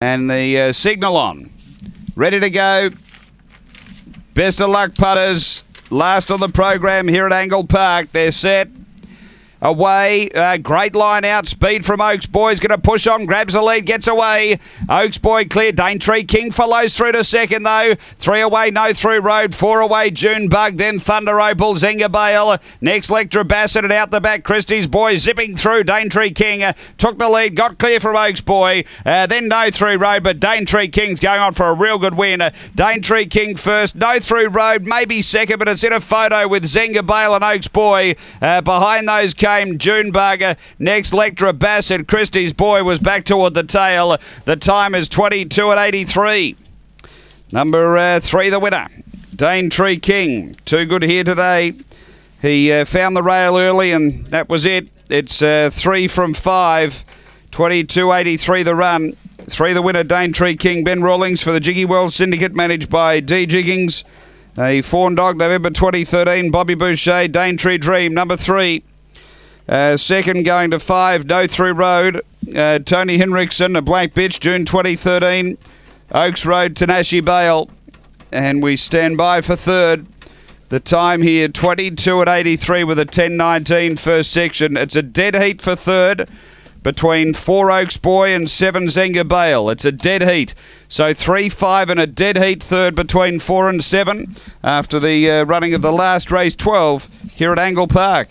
And the uh, signal on. Ready to go. Best of luck, putters. Last on the program here at Angle Park. They're set. Away, uh, great line out. Speed from Oaks Boy's going to push on, grabs the lead, gets away. Oaks Boy clear. Daintree King follows through to second though. Three away, no through road. Four away, June Bug. Then Thunder Opal, Zenga Bale. Next, Lectra Bassett and out the back. Christie's Boy zipping through. Daintree King uh, took the lead, got clear from Oaks Boy. Uh, then no through road, but Daintree King's going on for a real good win. Uh, Daintree King first, no through road, maybe second, but it's in a photo with Zenga Bale and Oaks Boy. Uh, behind those came Junebugger. Next, Lectra Bassett. Christie's boy was back toward the tail. The time is 22 at 83. Number uh, three, the winner. Daintree King. Too good here today. He uh, found the rail early, and that was it. It's uh, three from five. 22.83 the run. Three the winner, Daintree King. Ben Rawlings for the Jiggy World Syndicate, managed by D. Jiggings. A fawn dog, November 2013. Bobby Boucher, Daintree Dream. Number three. Uh, second going to five, no through road. Uh, Tony Henriksen, a blank bitch, June 2013. Oaks Road, Tanashi Bale. And we stand by for third. The time here, 22 at 83 with a 10.19 first section. It's a dead heat for third between Four Oaks Boy and Seven Zenga Bale. It's a dead heat. So 3 5 and a dead heat third between 4 and 7 after the uh, running of the last race 12 here at Angle Park.